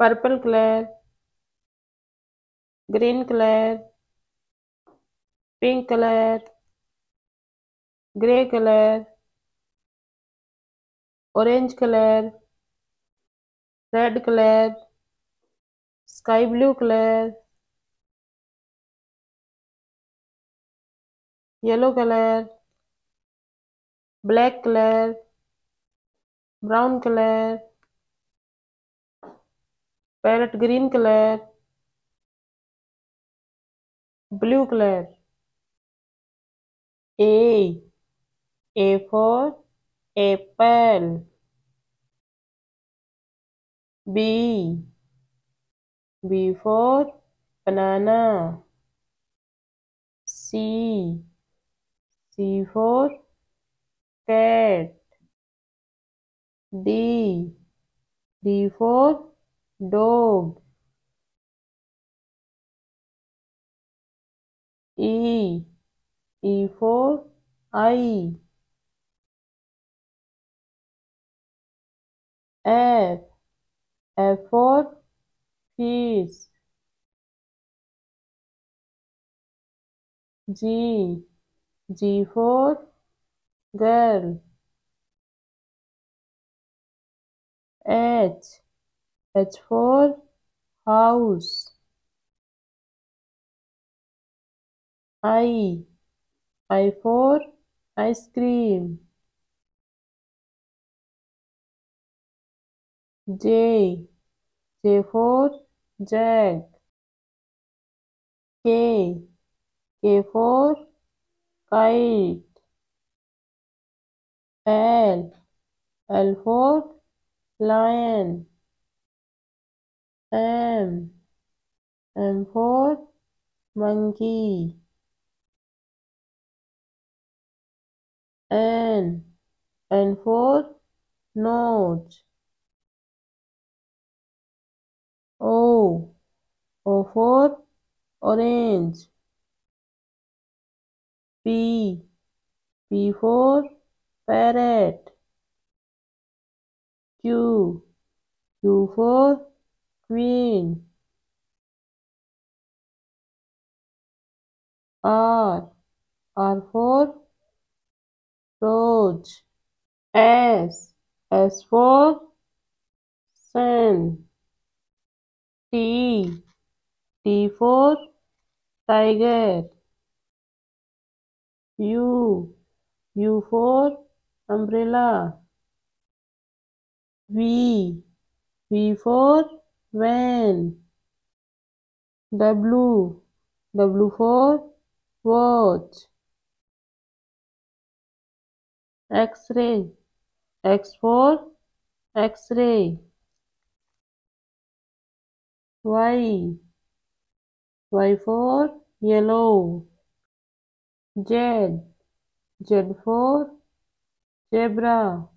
Purple colour, green colour, pink colour, grey colour, orange colour, red colour, sky blue colour, yellow colour, black colour, brown colour palette green colour, blue colour A A for apple B B for banana C C for cat D D for dog. E. E for eye F. F for fish. G. G for girl. H H for house. I. I for ice cream. J. J for Jack. K. K for kite. L. L for lion M M for monkey N N for nose O O for orange. P P for parrot Q Q for queen R R for rose S S for sun T T for tiger U U for umbrella V V for van W. W for watch X-ray. X for X-ray. Y. Y for yellow. Z. Z for zebra